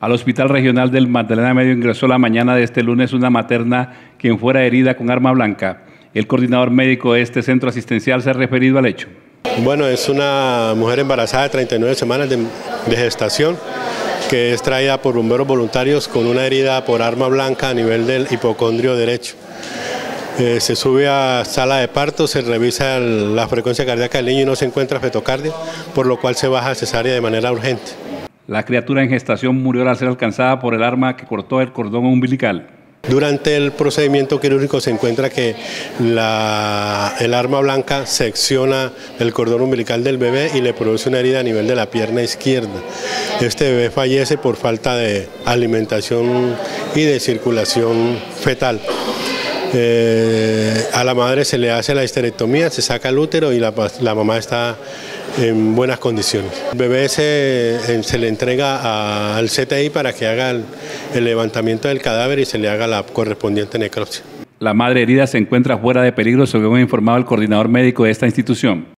Al Hospital Regional del Magdalena Medio ingresó la mañana de este lunes una materna quien fuera herida con arma blanca. El coordinador médico de este centro asistencial se ha referido al hecho. Bueno, es una mujer embarazada de 39 semanas de, gestación que es traída por bomberos voluntarios con una herida por arma blanca a nivel del hipocondrio derecho. Eh, se sube a sala de parto, se revisa la frecuencia cardíaca del niño y no se encuentra fetocardia, por lo cual se baja a cesárea de manera urgente. La criatura en gestación murió al ser alcanzada por el arma que cortó el cordón umbilical. Durante el procedimiento quirúrgico se encuentra que el arma blanca secciona el cordón umbilical del bebé y le produce una herida a nivel de la pierna izquierda. Este bebé fallece por falta de alimentación y de circulación fetal. Eh, a la madre se le hace la histerectomía, se saca el útero y la mamá está en buenas condiciones. El bebé se, se le entrega al CTI para que haga el, el levantamiento del cadáver y se le haga la correspondiente necropsia. La madre herida se encuentra fuera de peligro, según ha informado el coordinador médico de esta institución.